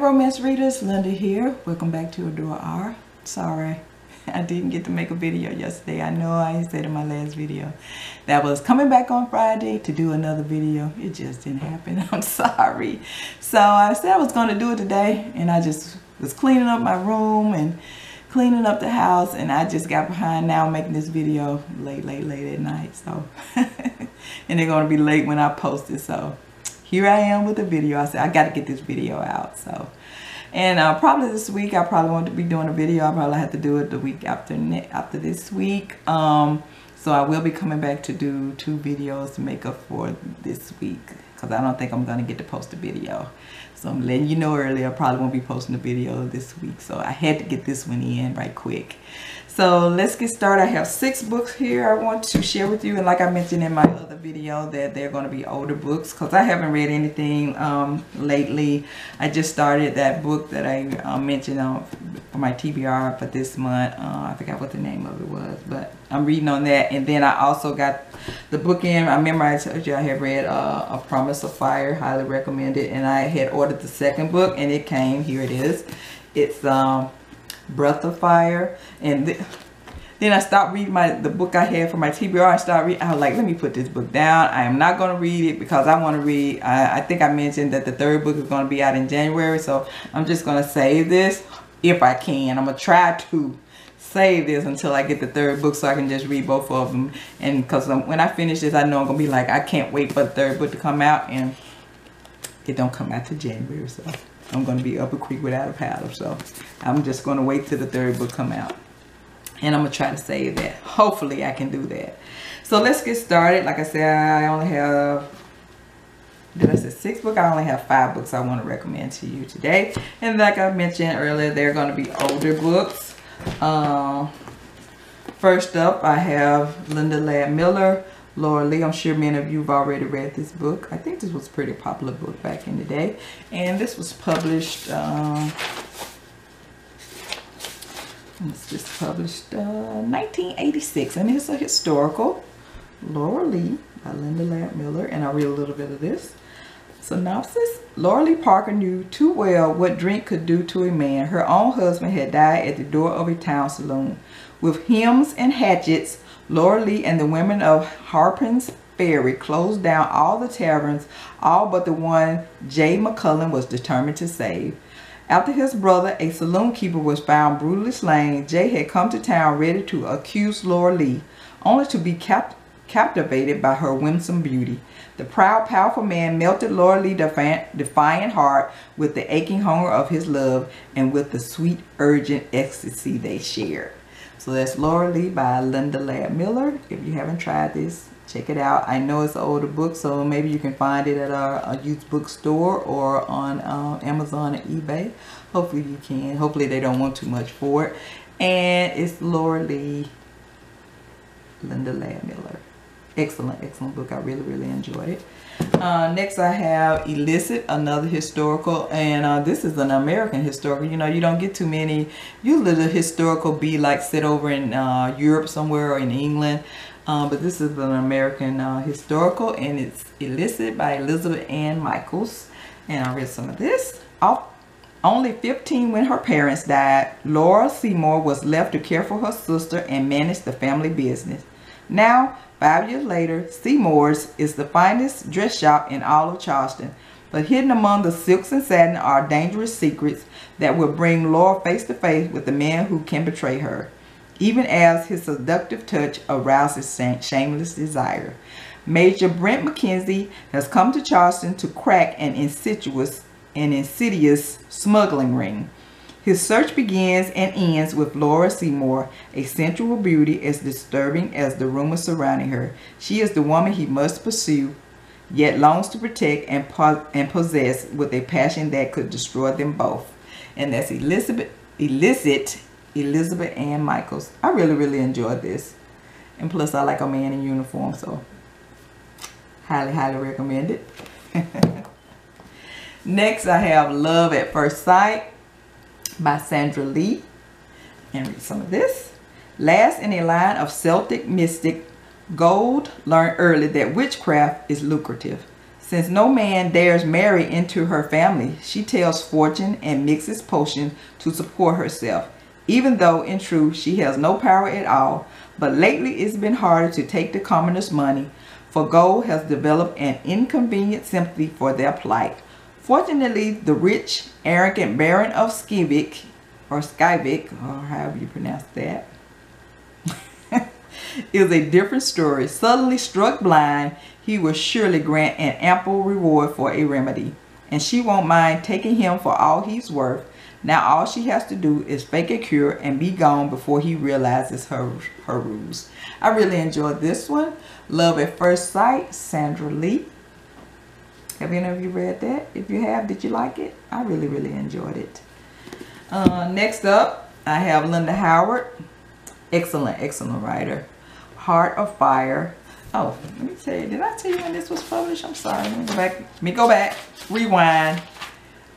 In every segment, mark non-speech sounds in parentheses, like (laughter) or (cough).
romance readers linda here. Welcome back to adore r. Sorry (laughs) i didn't get to make a video yesterday. I know i said in my last video that was coming back on friday to do another video. It just didn't happen. (laughs) I'm sorry. So i said i was going to do it today and i just was cleaning up my room and cleaning up the house and i just got behind now making this video late late late at night. So (laughs) and they're going to be late when i post it so here I am with a video. I said, I got to get this video out. So, and uh, probably this week, I probably won't be doing a video. I probably have to do it the week after after this week. Um, so I will be coming back to do two videos to make up for this week. Because I don't think I'm going to get to post a video. So I'm letting you know earlier, I probably won't be posting a video this week. So I had to get this one in right quick. So let's get started. I have six books here I want to share with you. And like I mentioned in my other video that they're going to be older books because I haven't read anything um, lately. I just started that book that I uh, mentioned on for my TBR for this month. Uh, I forgot what the name of it was, but I'm reading on that. And then I also got the book in. I remember I told you I had read uh, A Promise of Fire, highly recommended. And I had ordered the second book and it came. Here it is. It's um, Breath of Fire. And th then I stopped reading my the book I had for my TBR. I started reading. I was like, let me put this book down. I am not going to read it because I want to read. I, I think I mentioned that the third book is going to be out in January. So I'm just going to save this if I can. I'm going to try to save this until I get the third book so I can just read both of them. And because when I finish this, I know I'm going to be like, I can't wait for the third book to come out. And it don't come out to January. So I'm going to be up a creek without a paddle. So I'm just going to wait till the third book come out. And I'm going to try to save that. Hopefully I can do that. So let's get started. Like I said, I only have, did I say six books? I only have five books I want to recommend to you today. And like I mentioned earlier, they're going to be older books. Uh, first up, I have Linda Lael Miller, Lauralee. I'm sure many of you have already read this book. I think this was a pretty popular book back in the day. And this was published, uh, it's just published uh, 1986. And it's a historical. Lauralee by Linda Lael Miller. And I'll read a little bit of this. Synopsis. Lauralee Parker knew too well what drink could do to a man. Her own husband had died at the door of a town saloon. With hymns and hatchets, Lauralee and the women of Harpin's Ferry closed down all the taverns, all but the one Jay McCullen was determined to save. After his brother, a saloon keeper, was found brutally slain, Jay had come to town ready to accuse Lauralee, only to be cap captivated by her winsome beauty. The proud, powerful man melted Lauralee's defiant, defiant heart with the aching hunger of his love and with the sweet, urgent ecstasy they shared. So that's Lauralee by Linda Lael Miller. If you haven't tried this, check it out. I know it's an older book, so maybe you can find it at a, a used bookstore or on uh, Amazon or eBay. Hopefully you can. Hopefully they don't want too much for it. And it's Lauralee, Linda Lael Miller. Excellent, excellent book. I really, really enjoyed it. Uh, next I have Illicit, another historical, and uh, this is an American historical. You know, you don't get too many, usually the historical be like sit over in uh, Europe somewhere or in England, uh, but this is an American uh, historical and it's Illicit by Elizabeth Ann Michaels. And I read some of this. Off, only 15 when her parents died, Laura Seymour was left to care for her sister and manage the family business. Now, Five years later, Seymour's is the finest dress shop in all of Charleston. But hidden among the silks and satin are dangerous secrets that will bring Laura face to face with the man who can betray her, even as his seductive touch arouses shameless desire. Major Brent McKenzie has come to Charleston to crack an insidious, an insidious smuggling ring. His search begins and ends with Laura Seymour, a sensual beauty as disturbing as the rumors surrounding her. She is the woman he must pursue, yet longs to protect and, po and possess with a passion that could destroy them both. And that's Elizabeth, Illicit Elizabeth Ann Michaels. I really, really enjoyed this. And plus, I like a man in uniform, so highly, highly recommend it. (laughs) Next, I have Love at First Sight by Sandra Lee. And read some of this. Last in a line of Celtic mystic, Gold learned early that witchcraft is lucrative. Since no man dares marry into her family, she tells fortune and mixes potions to support herself, even though in truth she has no power at all. But lately it's been harder to take the commoners' money, for gold has developed an inconvenient sympathy for their plight. Fortunately, the rich, arrogant Baron of Skivik, or Skivik, or however you pronounce that, (laughs) is a different story. Suddenly struck blind, he will surely grant an ample reward for a remedy. And she won't mind taking him for all he's worth. Now all she has to do is fake a cure and be gone before he realizes her, her rules. I really enjoyed this one. Love at First Sight, Sandra Lee. Have any of you read that? If you have, did you like it? I really, really enjoyed it. Uh, next up, I have Linda Howard. Excellent, excellent writer. Heart of Fire. Oh, let me tell you, did I tell you when this was published? I'm sorry. Let me go back. Let me go back. Rewind.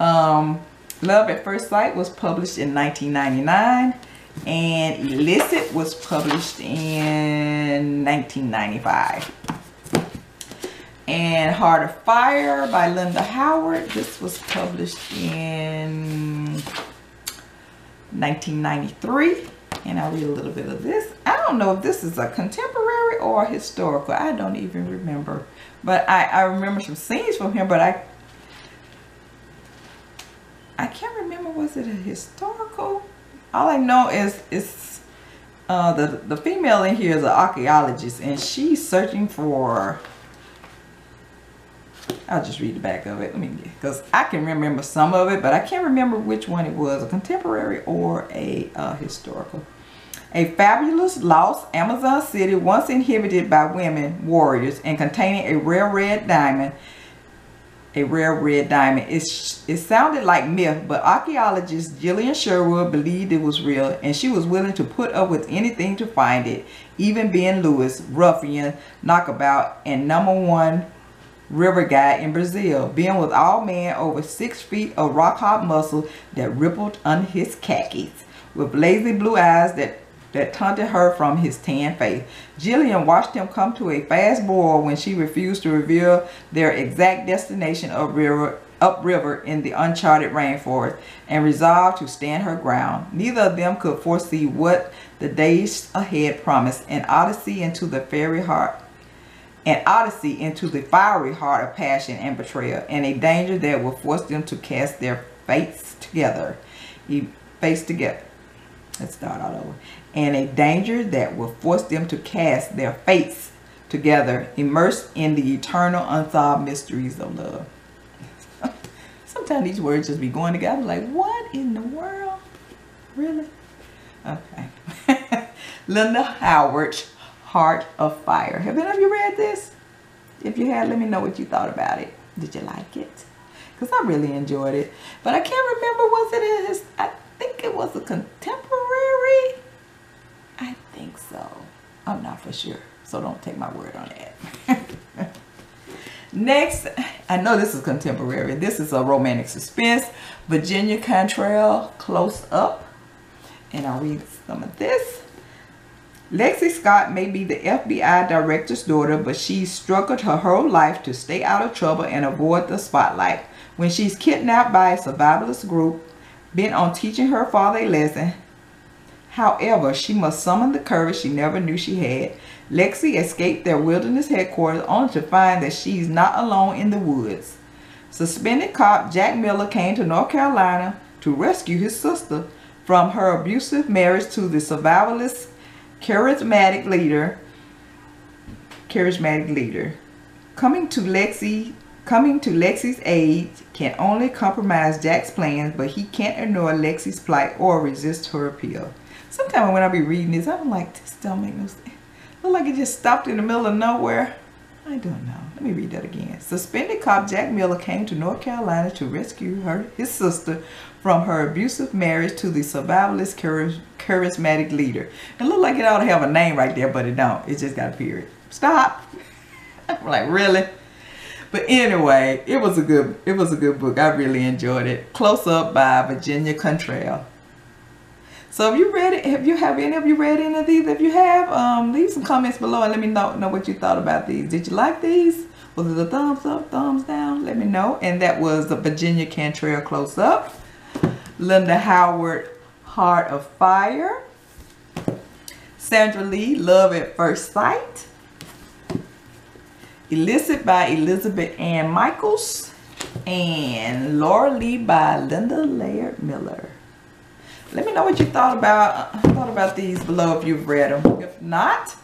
Um, Love at First Sight was published in 1999 and Illicit was published in 1995. And Heart of Fire by Linda Howard. This was published in 1993 and I'll read a little bit of this. I don't know if this is a contemporary or historical. I don't even remember. But I, I remember some scenes from him, but I I can't remember was it a historical? All I know is it's uh, the the female in here is an archaeologist and she's searching for I'll just read the back of it. Let me because I can remember some of it, but I can't remember which one it was, a contemporary or a uh, historical. A fabulous lost Amazon city once inhabited by women warriors and containing a rare red diamond. A rare red diamond. It, it sounded like myth, but archaeologist Jillian Sherwood believed it was real and she was willing to put up with anything to find it, even Ben Lewis, ruffian, knockabout, and number one river guy in Brazil, being with all men over six feet of rock hard muscle that rippled under his khakis, with lazy blue eyes that that taunted her from his tan face. Jillian watched him come to a fast boil when she refused to reveal their exact destination upriver, upriver in the uncharted rainforest and resolved to stand her ground. Neither of them could foresee what the days ahead promised, an odyssey into the fairy heart an odyssey into the fiery heart of passion and betrayal, and a danger that will force them to cast their fates together. Face together. Let's start all over. And a danger that will force them to cast their fates together, immersed in the eternal unsolved mysteries of love. (laughs) Sometimes these words just be going together like, what in the world? Really? Okay. (laughs) Linda Howard Heart of Fire. Have any of you read this? If you had, let me know what you thought about it. Did you like it? Because I really enjoyed it. But I can't remember, was it his, I think it was a contemporary? I think so. I'm not for sure. So don't take my word on that. (laughs) Next, I know this is contemporary. This is a romantic suspense. Virginia Kantra, Close Up. And I'll read some of this. Lexi Scott may be the FBI director's daughter, but she's struggled her whole life to stay out of trouble and avoid the spotlight. When she's kidnapped by a survivalist group bent on teaching her father a lesson, however, she must summon the courage she never knew she had. Lexi escaped their wilderness headquarters only to find that she's not alone in the woods. Suspended cop Jack Miller came to North Carolina to rescue his sister from her abusive marriage to the survivalist charismatic leader, charismatic leader. Coming to Lexi, coming to Lexi's aid can only compromise Jack's plans, but he can't ignore Lexi's plight or resist her appeal. Sometimes when I be reading this, I'm like, this don't make no sense. Look like it just stopped in the middle of nowhere. I don't know. Let me read that again. Suspended cop Jack Miller came to North Carolina to rescue her, his sister from her abusive marriage to the survivalist charismatic leader. It looked like it ought to have a name right there, but it don't. It just got a period. Stop. (laughs) I'm like, really? But anyway, it was a good it was a good book. I really enjoyed it. Close Up by Virginia Kantra. So have you read it? Have you have any of you read any of these? If you have, um, leave some comments below and let me know know what you thought about these. Did you like these? Was it a thumbs up, thumbs down? Let me know. And that was the Virginia Kantra close up. Linda Howard, Heart of Fire. Sandra Lee, Love at First Sight. Illicit by Elizabeth Ann Michaels. And Lauralee by Linda Lael Miller. Let me know what you thought about thought about these below if you've read them. If not,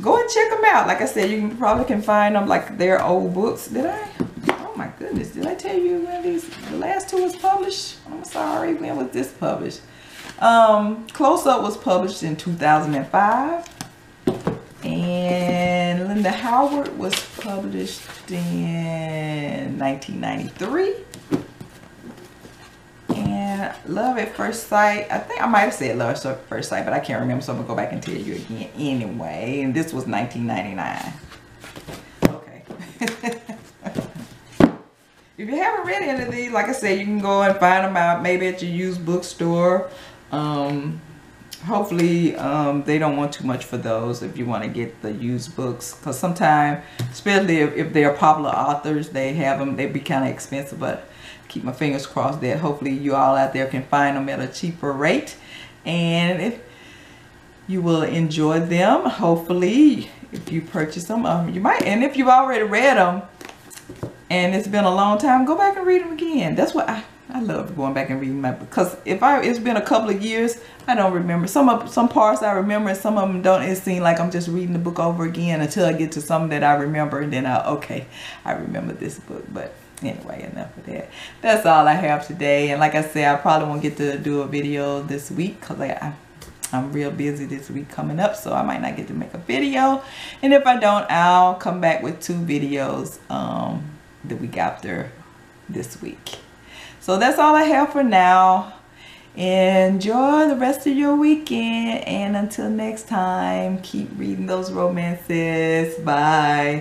go and check them out. Like I said, you probably can find them like their old books. Did I? Oh my goodness, did I tell you when these the last two was published? I'm sorry, when was this published? Um, Close Up was published in 2005. And Linda Howard was published in 1993. Love at First Sight, I think I might have said Love at First Sight, but I can't remember, so I'm gonna go back and tell you again anyway. And this was 1999. Okay. (laughs) if you haven't read any of these, like I said, you can go and find them out maybe at your used bookstore. Um, hopefully um, they don't want too much for those if you want to get the used books because sometimes especially if, if they're popular authors they have them They'd be kind of expensive but keep my fingers crossed that hopefully you all out there can find them at a cheaper rate. And if you will enjoy them hopefully if you purchase them um, you might. And if you've already read them and it's been a long time go back and read them again. That's what I I love going back and reading my because if I it's been a couple of years I don't remember. Some of some parts I remember and some of them don't. It seem like I'm just reading the book over again until I get to something that I remember and then I okay I remember this book. But anyway enough of that that's all I have today and like I said I probably won't get to do a video this week because I, I'm real busy this week coming up so I might not get to make a video and if I don't I'll come back with two videos um, the week after this week so that's all I have for now. Enjoy the rest of your weekend. And until next time, keep reading those romances. Bye.